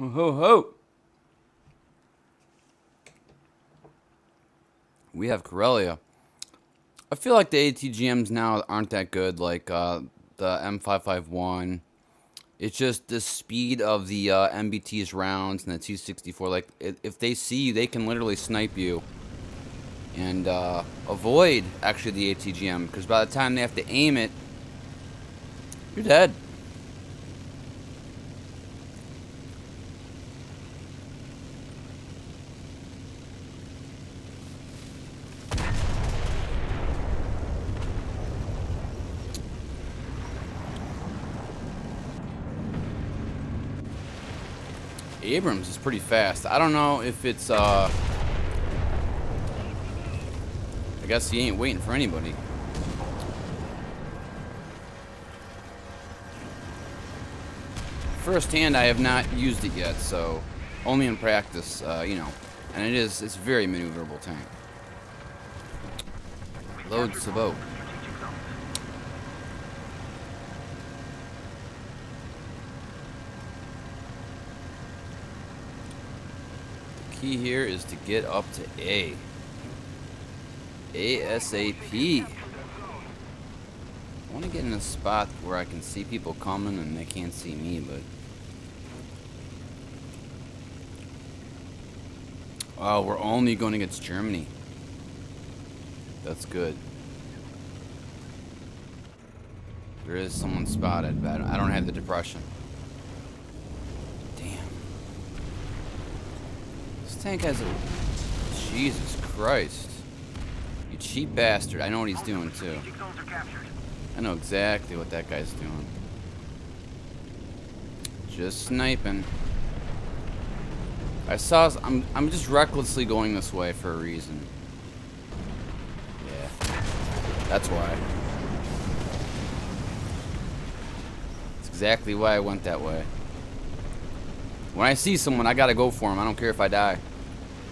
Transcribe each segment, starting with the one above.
Ho ho ho! We have Corellia. I feel like the ATGMs now aren't that good, like uh, the M551. It's just the speed of the uh, MBT's rounds and the T64. Like, if they see you, they can literally snipe you and uh, avoid actually the ATGM because by the time they have to aim it, you're dead. Abrams is pretty fast. I don't know if it's, uh... I guess he ain't waiting for anybody. Firsthand, I have not used it yet, so only in practice, uh, you know. And it is, it's a very maneuverable tank. Loads the key here is to get up to A. ASAP. I want to get in a spot where I can see people coming and they can't see me, but... Oh, we're only going against Germany. That's good. There is someone spotted, but I don't have the depression. Tank has a... Jesus Christ. You cheap bastard. I know what he's doing, too. I know exactly what that guy's doing. Just sniping. I saw... I'm, I'm just recklessly going this way for a reason. Yeah. That's why. That's exactly why I went that way. When I see someone, I gotta go for him. I don't care if I die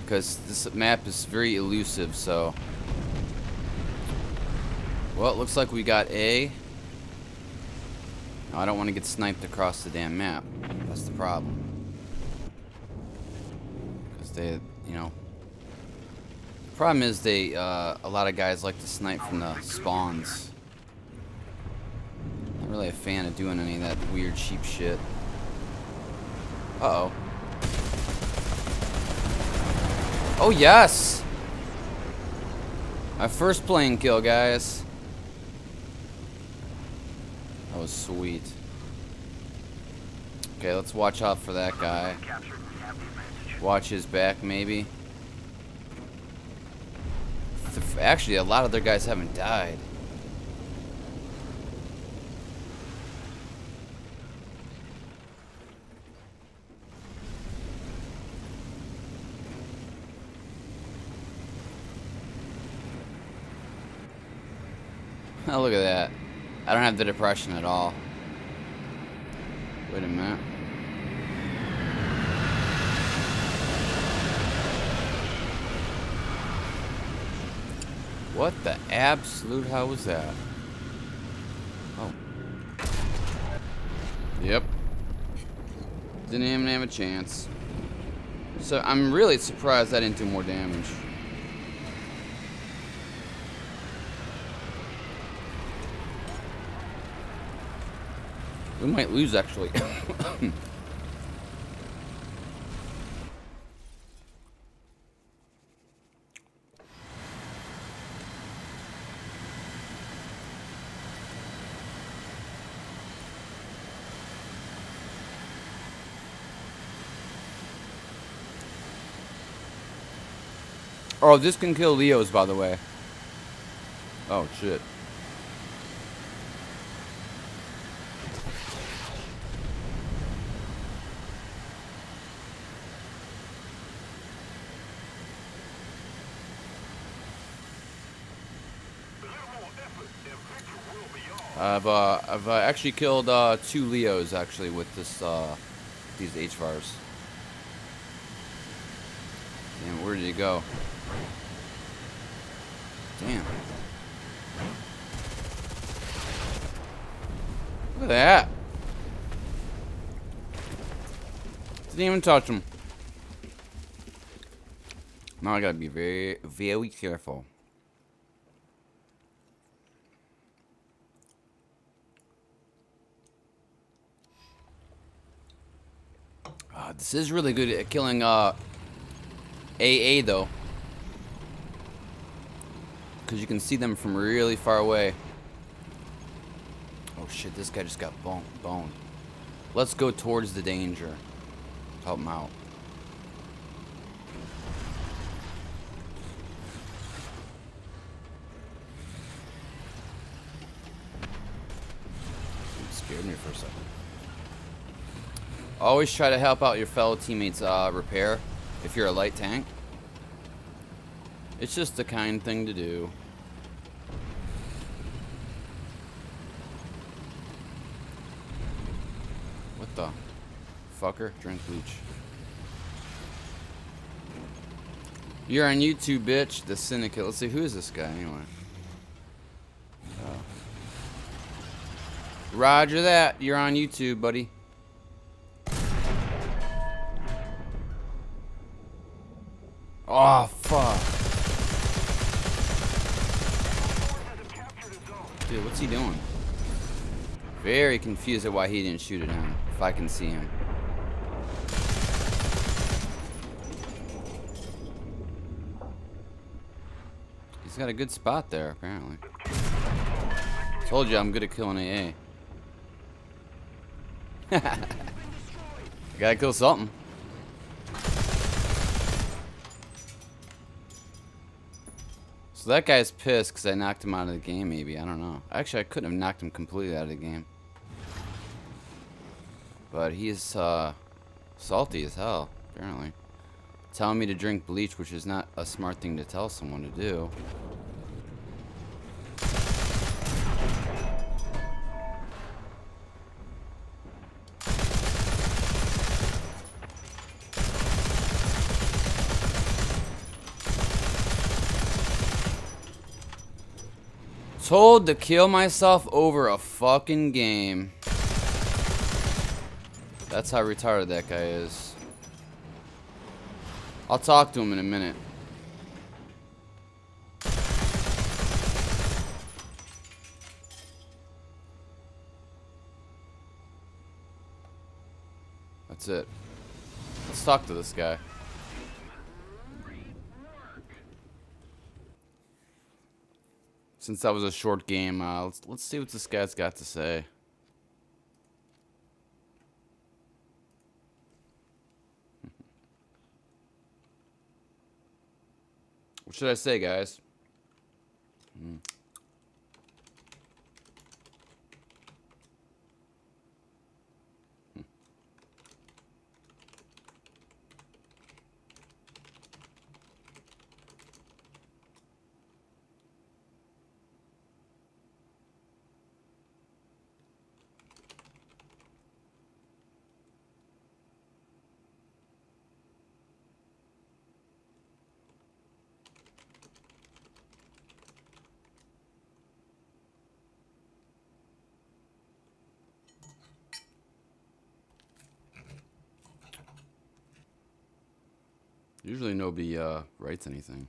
because this map is very elusive, so... Well, it looks like we got A. Now, I don't want to get sniped across the damn map. That's the problem. Because they, you know... The problem is they, uh, a lot of guys like to snipe from the spawns. Not really a fan of doing any of that weird cheap shit. Uh-oh. Oh, yes! My first plane kill, guys. That was sweet. Okay, let's watch out for that guy. Watch his back, maybe. Actually, a lot of their guys haven't died. Oh, look at that. I don't have the depression at all. Wait a minute. What the absolute hell was that? Oh. Yep. Didn't even have a chance. So I'm really surprised I didn't do more damage. We might lose, actually. Oh, this can kill Leos, by the way. Oh, shit. I've uh, I've uh, actually killed uh, two Leos actually with this uh, these HVARs. Damn, where did he go? Damn. Look at that. Didn't even touch him. Now I gotta be very, very careful. This is really good at killing uh, AA though. Because you can see them from really far away. Oh shit, this guy just got boned. Let's go towards the danger. Help him out. scared me for a second. Always try to help out your fellow teammates uh, repair if you're a light tank. It's just the kind thing to do. What the? Fucker, drink bleach. You're on YouTube, bitch. The Syndicate. Let's see, who is this guy anyway? Oh. Roger that. You're on YouTube, buddy. Oh, fuck. Dude, what's he doing? Very confused at why he didn't shoot at him, if I can see him. He's got a good spot there, apparently. Told you I'm good at killing AA. Gotta kill something. That guy's pissed because I knocked him out of the game, maybe. I don't know. Actually, I couldn't have knocked him completely out of the game. But he's uh, salty as hell, apparently. Telling me to drink bleach, which is not a smart thing to tell someone to do. Told to kill myself over a fucking game. That's how retarded that guy is. I'll talk to him in a minute. That's it. Let's talk to this guy. Since that was a short game, uh, let's let's see what this guy's got to say. what should I say, guys? Usually nobody uh, writes anything.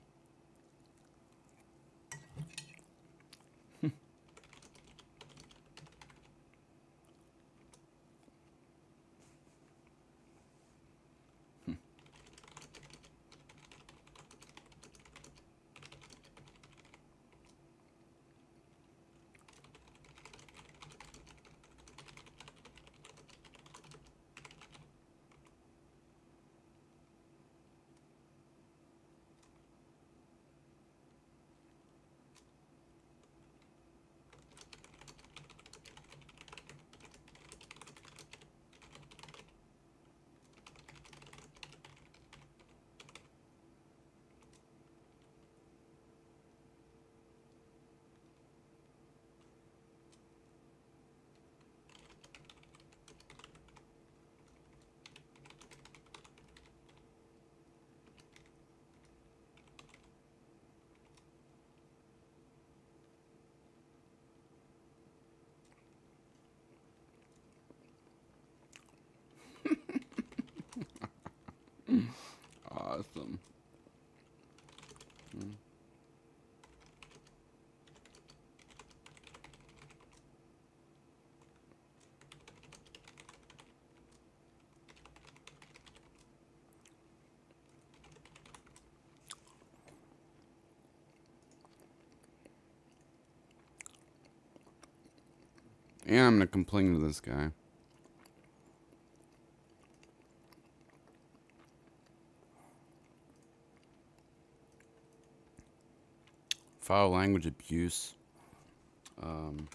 Awesome. Hmm. And I'm going to complain to this guy. Foul language abuse. Um,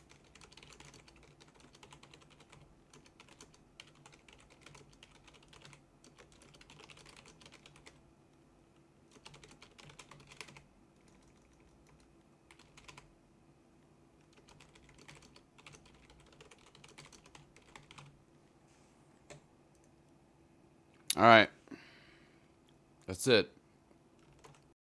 All right. That's it.